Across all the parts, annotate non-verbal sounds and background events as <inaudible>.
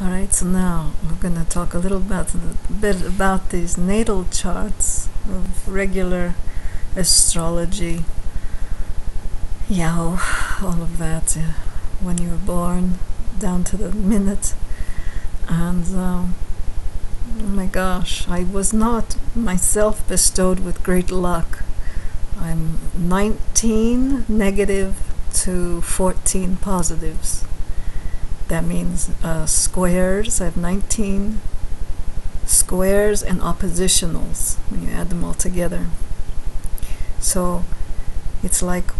All right, so now we're going to talk a little bit about these natal charts of regular astrology. Yeah, all of that when you were born, down to the minute, and um, oh my gosh, I was not myself bestowed with great luck. I'm 19 negative to 14 positives. That means uh, squares. I have 19 squares and oppositionals when you add them all together. So it's like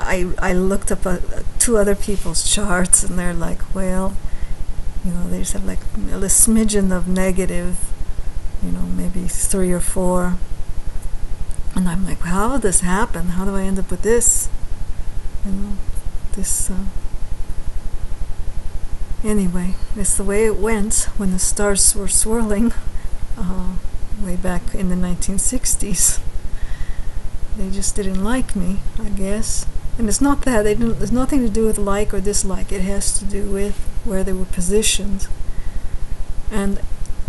I, I looked up uh, two other people's charts and they're like, well, you know, they just have like a smidgen of negative, you know, maybe three or four. And I'm like, well, how did this happen? How do I end up with this? You know, this. Uh, Anyway, it's the way it went when the stars were swirling uh, way back in the 1960s. They just didn't like me, I guess. And it's not that they didn't. There's nothing to do with like or dislike. It has to do with where they were positioned. And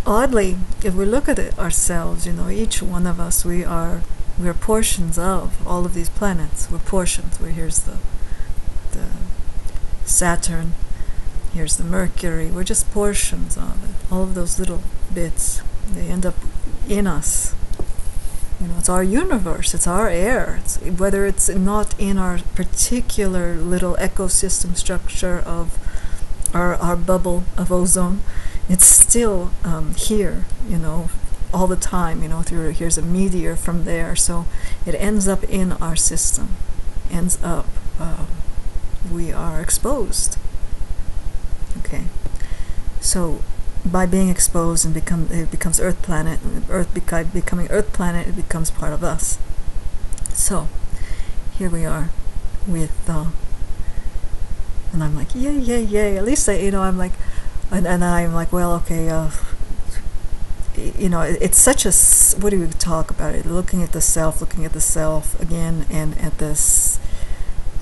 oddly, if we look at it ourselves, you know, each one of us, we are we're portions of all of these planets. We're portions. Where here's the the Saturn, Here's the mercury. We're just portions of it. All of those little bits, they end up in us. You know, it's our universe. It's our air. It's, whether it's not in our particular little ecosystem structure of our, our bubble of ozone, it's still um, here, you know, all the time, you know, through here's a meteor from there. So it ends up in our system, ends up, uh, we are exposed. Okay, so by being exposed and become it becomes Earth planet, Earth beca- becoming Earth planet, it becomes part of us. So here we are with, uh, and I'm like, yay, yay, yay. At least I, you know, I'm like, and, and I'm like, well, okay, uh, you know, it, it's such a, what do we talk about it? Looking at the self, looking at the self again, and at this,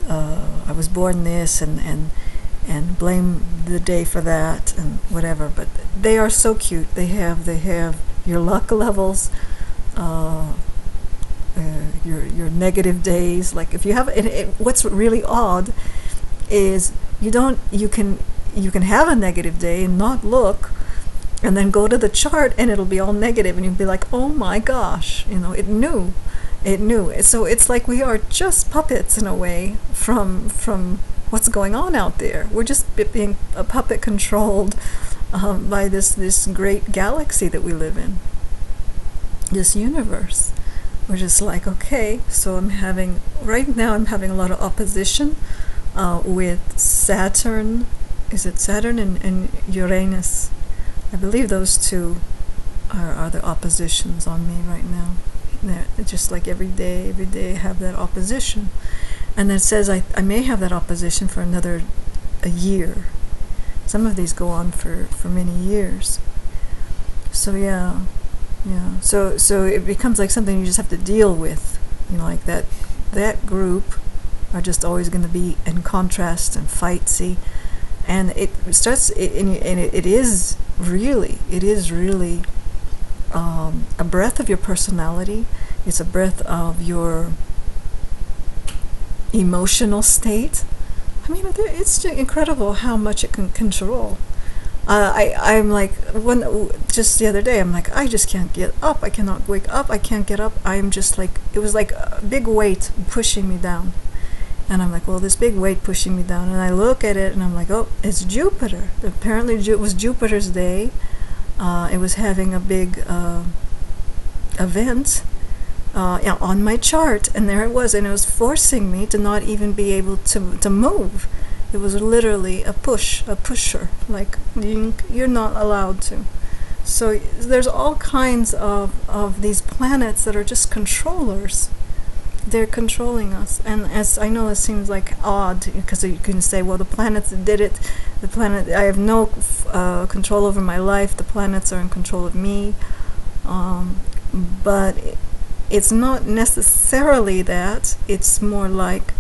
uh, I was born this, and, and, and blame the day for that and whatever. But they are so cute. They have they have your luck levels, uh, uh, your your negative days. Like if you have it, it, what's really odd is you don't you can you can have a negative day and not look and then go to the chart and it'll be all negative and you'll be like oh my gosh you know it knew it knew so it's like we are just puppets in a way from from what's going on out there. We're just being a puppet controlled um, by this this great galaxy that we live in, this universe. We're just like, okay, so I'm having right now. I'm having a lot of opposition uh, with Saturn. Is it Saturn and, and Uranus? I believe those two are, are the oppositions on me right now. They're just like every day, every day I have that opposition and it says I, I may have that opposition for another a year. Some of these go on for, for many years. So yeah, yeah. So so it becomes like something you just have to deal with. You know, like that that group are just always going to be in contrast and fightsy, and it starts. And, it, it is really, it is really um, a breath of your personality. It's a breath of your emotional state. I mean, it's incredible how much it can control. Uh, I I'm like just the other day I'm like I just can't get up. I cannot wake up. I can't get up. I'm just like it was like a big weight pushing me down, and I'm like, well, this big weight pushing me down, and I look at it and I'm like, oh, it's Jupiter. Apparently, it was Jupiter's day. Uh, it was having a big uh, event, uh, on my chart, and there it was, and it was forcing me to not even be able to to move. It was literally a push, a pusher, like you're not allowed to. So there's all kinds of, of these planets that are just controllers. They're controlling us, and as I know, it seems like odd because you can say, "Well, the planets did it. The planet, I have no uh, control over my life. The planets are in control of me." Um, but it's not necessarily that it's more like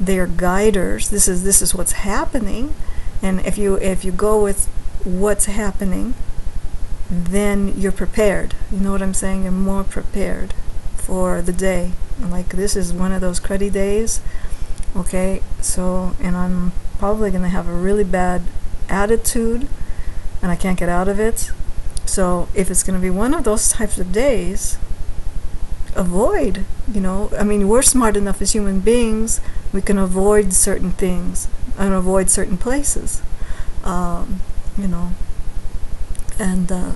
they're guiders this is this is what's happening And if you if you go with what's happening, then you're prepared. You know what I'm saying? You're more prepared for the day. Like this is one of those cruddy days. Okay, so and I'm probably gonna have a really bad attitude and I can't get out of it. So if it's gonna be one of those types of days, avoid, you know, I mean we're smart enough as human beings, we can avoid certain things and avoid certain places. Um, you know, and uh,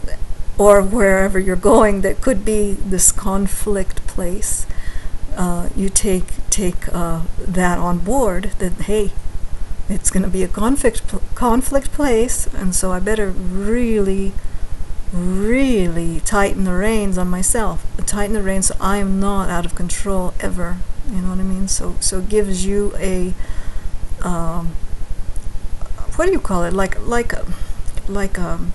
or wherever you're going that could be this conflict place. Uh, you take take uh, that on board. That hey, it's going to be a conflict conflict place, and so I better really, really tighten the reins on myself. Tighten the reins so I am not out of control ever. You know what I mean? So so it gives you a um, what do you call it? Like like a, like um,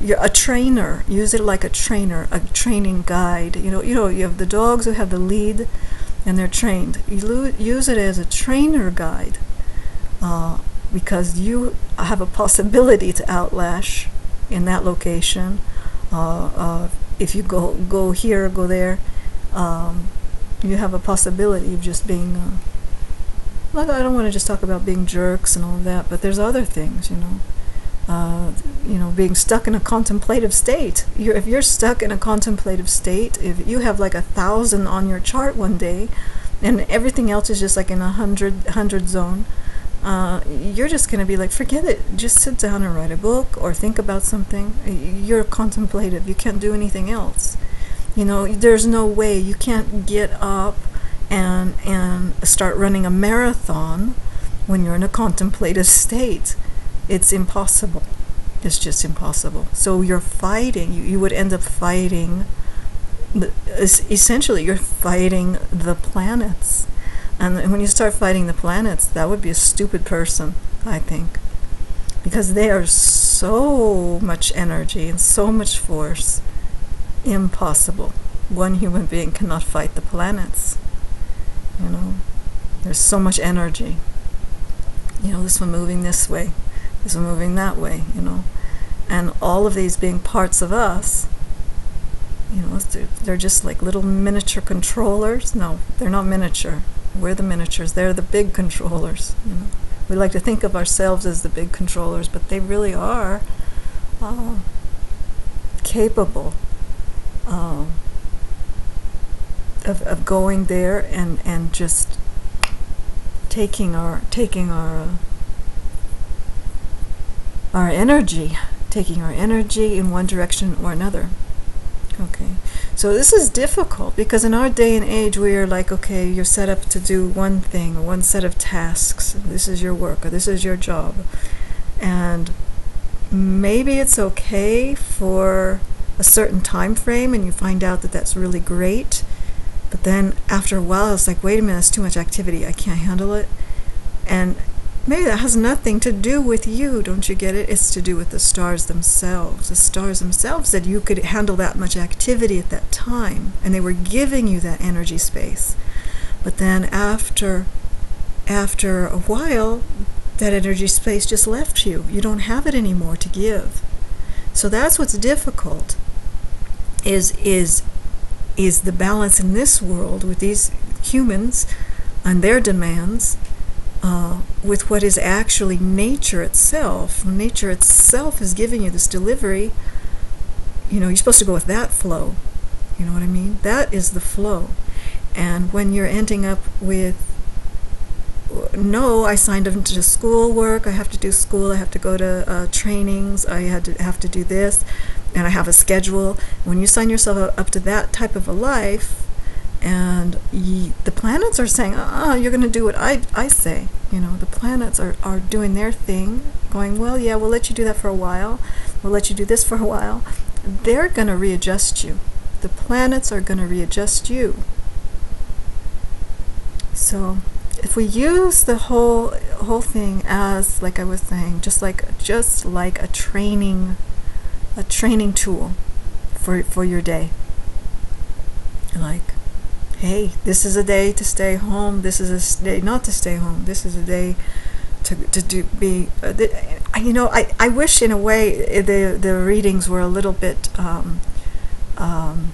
you're a trainer. Use it like a trainer, a training guide. You know, you know, you have the dogs who have the lead, and they're trained. You use it as a trainer guide, uh, because you have a possibility to outlash in that location. Uh, uh, if you go go here, go there, um, you have a possibility of just being. Uh, like I don't want to just talk about being jerks and all of that, but there's other things, you know uh, you know, being stuck in a contemplative state. You're, if you're stuck in a contemplative state, if you have like a thousand on your chart one day, and everything else is just like in a hundred hundred zone, uh, you're just going to be like, forget it. Just sit down and write a book or think about something. You're contemplative. You can't do anything else. You know, there's no way you can't get up and and start running a marathon when you're in a contemplative state it's impossible. It's just impossible. So you're fighting. You, you would end up fighting. Essentially, you're fighting the planets. And when you start fighting the planets, that would be a stupid person, I think. Because they are so much energy and so much force. Impossible. One human being cannot fight the planets. You know, there's so much energy. You know, this one moving this way, this one moving that way, you know. And all of these being parts of us, you know, they're just like little miniature controllers. No, they're not miniature. We're the miniatures. They're the big controllers. You know, we like to think of ourselves as the big controllers, but they really are uh, capable uh, of of going there and and just taking our taking our uh, our energy, taking our energy in one direction or another. Okay, so this is difficult because in our day and age, we are like, okay, you're set up to do one thing, one set of tasks. This is your work, or this is your job. And maybe it's okay for a certain time frame, and you find out that that's really great. But then after a while, it's like, wait a minute, it's too much activity. I can't handle it. And maybe that has nothing to do with you, don't you get it? It's to do with the stars themselves. The stars themselves said you could handle that much activity at that time, and they were giving you that energy space. But then after after a while, that energy space just left you. You don't have it anymore to give. So that's what's difficult is is is the balance in this world with these humans and their demands uh, with what is actually nature itself. Nature itself is giving you this delivery. You know, you're supposed to go with that flow. You know what I mean? That is the flow. And when you're ending up with, no, I signed up to school work. I have to do school. I have to go to uh, trainings. I had to have to do this, and I have a schedule. When you sign yourself up to that type of a life, and the planets are saying, "Ah, oh, you're going to do what I I say." You know, the planets are are doing their thing, going, "Well, yeah, we'll let you do that for a while. We'll let you do this <laughs> for a while." They're going to readjust you. The planets are going to readjust you. So, if we use the whole whole thing as like I was saying, just like just like a training a training tool for for your day. Like hey, this is a day to stay home. This is a day not to stay home. This is a day to, to do be. Uh, you know, I, I wish in a way eh, the the readings were a little bit, um, um,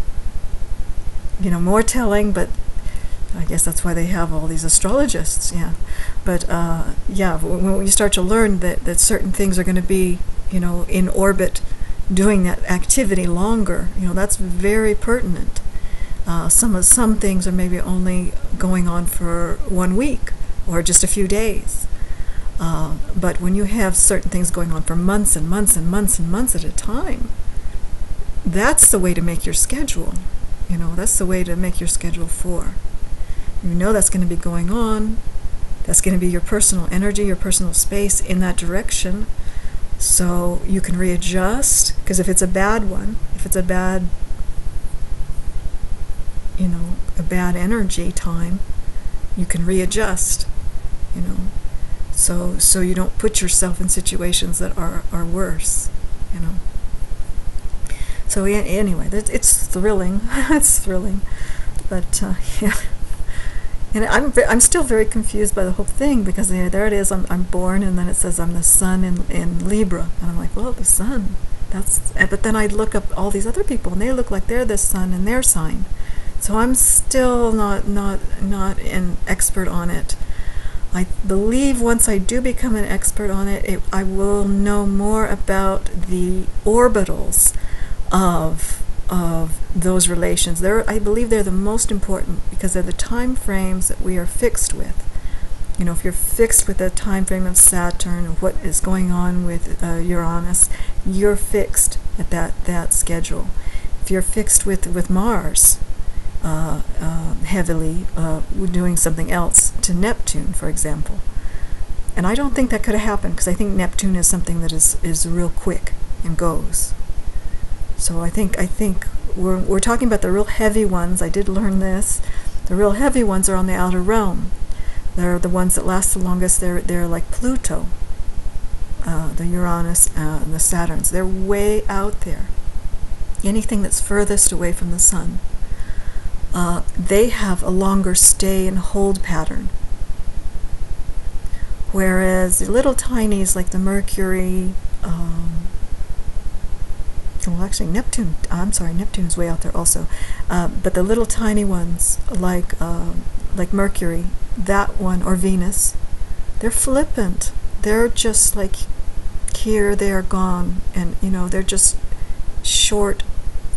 you know, more telling. But I guess that's why they have all these astrologists. Yeah, but uh, yeah, when you start to learn that that certain things are going to be, you know, in orbit, doing that activity longer, you know, that's very pertinent. Uh, some of some things are maybe only going on for one week or just a few days. Uh, but when you have certain things going on for months and months and months and months at a time, that's the way to make your schedule. You know, that's the way to make your schedule for. You know that's going to be going on. That's going to be your personal energy, your personal space in that direction. So you can readjust. Because if it's a bad one, if it's a bad you know, a bad energy time, you can readjust, you know. So so you don't put yourself in situations that are, are worse, you know. So anyway, it's thrilling. <laughs> it's thrilling, but uh, <laughs> yeah. And I'm I'm still very confused by the whole thing because know, there it is. I'm I'm born, and then it says I'm the sun in in Libra, and I'm like, well, the sun. That's. But then I look up all these other people, and they look like they're the sun in their sign. So I'm still not not not an expert on it. I believe once I do become an expert on it, it I will know more about the orbitals of of those relations. They're, I believe they're the most important because they're the time frames that we are fixed with. You know, if you're fixed with the time frame of Saturn, what is going on with uh, Uranus, you're fixed at that, that schedule. If you're fixed with, with Mars, uh, uh, heavily uh, doing something else to Neptune, for example. And I don't think that could have happened because I think Neptune is something that is, is real quick and goes. So I think I think we're, we're talking about the real heavy ones. I did learn this. The real heavy ones are on the outer realm. They're the ones that last the longest. They're they're like Pluto, uh, the Uranus, uh, and the Saturns. They're way out there. Anything that's furthest away from the sun uh, they have a longer stay and hold pattern. Whereas the little tinies like the Mercury, um, well, actually, Neptune, I'm sorry, Neptune's way out there also. Uh, but the little tiny ones like, uh, like Mercury, that one, or Venus, they're flippant. They're just like here, they are gone. And, you know, they're just short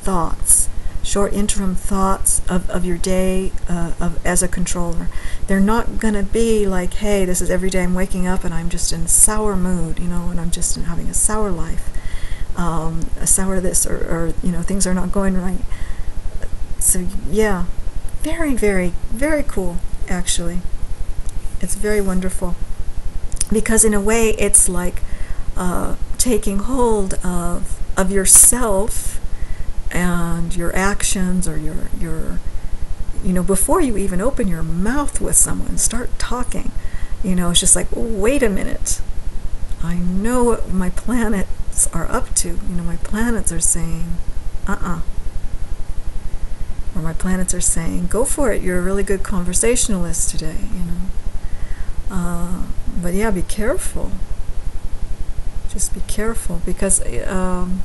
thoughts short interim thoughts of, of your day uh, of, as a controller. They're not going to be like, hey, this is every day I'm waking up and I'm just in sour mood, you know, and I'm just having a sour life, um, a sour this, or, or, you know, things are not going right. So, yeah, very, very, very cool, actually. It's very wonderful. Because in a way, it's like uh, taking hold of, of yourself and your actions or your your you know before you even open your mouth with someone start talking. You know it's just like wait a minute. I know what my planets are up to. You know my planets are saying uh-uh. Or my planets are saying go for it. You're a really good conversationalist today you know. Uh, but yeah be careful. Just be careful because um,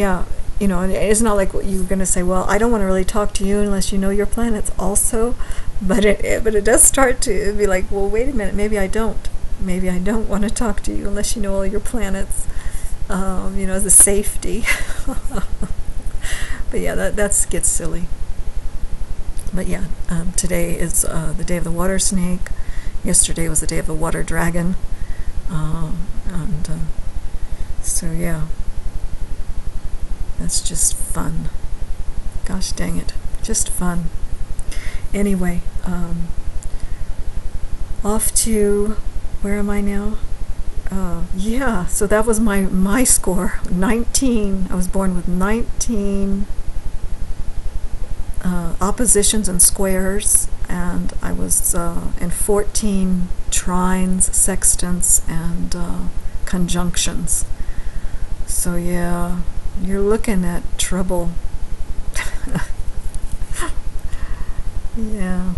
yeah, you know, it's not like you're going to say, well, I don't want to really talk to you unless you know your planets also. <laughs> But it, it, but it does start to be like, well, wait a minute, maybe I don't. Maybe I don't want to talk to you unless you know all your planets. Um, you know, as a safety. <laughs> but yeah, that that's gets silly. But yeah, um, today is uh, the day of the water snake. Yesterday was the day of the water dragon. Um, and uh, so yeah. That's just fun. Gosh dang it. Just fun. Anyway, um, off to where am I now? Uh, yeah, so that was my my score. 19. I was born with 19 uh, oppositions and squares, and I was uh, in 14 trines, sextants, and uh, conjunctions. So yeah, you're looking at trouble. <laughs> yeah.